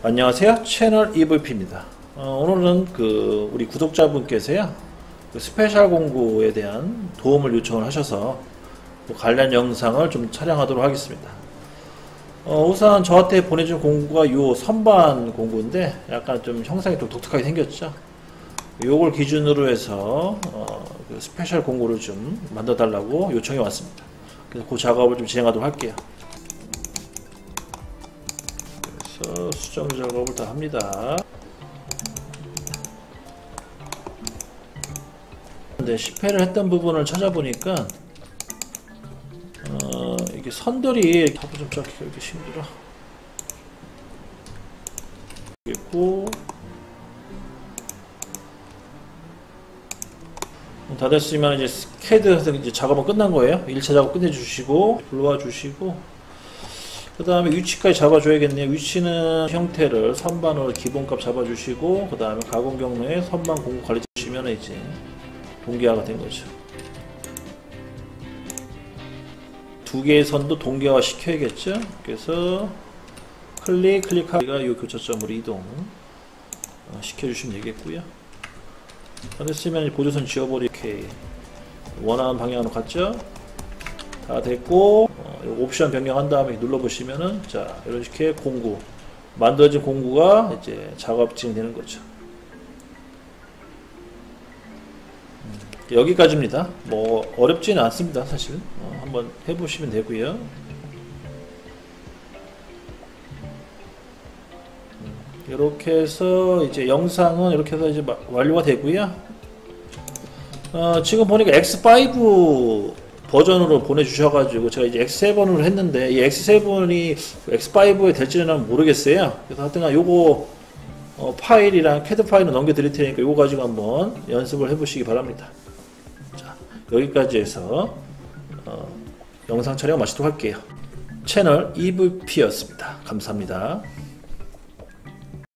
안녕하세요. 채널 EVP입니다. 어, 오늘은 그 우리 구독자분께서요. 그 special 공구에 대한 도움을 요청을 하셔서 그 관련 영상을 좀 촬영하도록 하겠습니다. 어, 우선 저한테 보내준 공구가 요 선반 공구인데 약간 좀 형상이 좀 독특하게 생겼죠. 요걸 기준으로 해서 어, 그 special 공구를 좀 만들어 달라고 요청이 왔습니다. 그래서 그 작업을 좀 진행하도록 할게요. 그래서 수정 작업을 다 합니다. 근데 10회를 했던 부분을 찾아보니까 어, 이게 선들이 답을 좀 잡기가 이렇게 힘들어. 있고 다 됐으면 이제 캐드에서 이제 작업은 끝난 거예요. 1차 작업 끝내주시고 불러와 주시고 그 다음에 위치까지 잡아줘야겠네요. 위치는 형태를 선반으로 기본값 잡아주시고 그 다음에 가공 경로에 선반 공구 관리 주시면 이제 동기화가 된 거죠. 두 개의 선도 동기화 시켜야겠죠. 그래서 클릭 클릭하기가 이 교차점으로 이동 어, 시켜주시면 되겠고요. 다 됐으면 보조선 지워버리 오케이 원하는 방향으로 갔죠 다 됐고 어, 옵션 변경한 다음에 눌러보시면은 자 이런 식의 공구 만들어진 공구가 이제 작업 진행되는 거죠. 음, 여기까지입니다. 뭐 어렵지는 않습니다 사실 어, 한번 해보시면 되고요. 이렇게 해서 이제 영상은 이렇게 해서 이제 마- 완료가 되고요. 어, 지금 보니까 X5 버전으로 보내주셔가지고 제가 이제 X7으로 했는데 이 X7이 X5에 될지는 모르겠어요. 그래서 하여튼간 요거 어, 파일이랑 캐드 파일을 넘겨드릴 테니까 요거 가지고 한번 연습을 해보시기 바랍니다. 자, 여기까지 해서 어, 영상 촬영 마치도록 할게요. 채널 EVP였습니다. 감사합니다.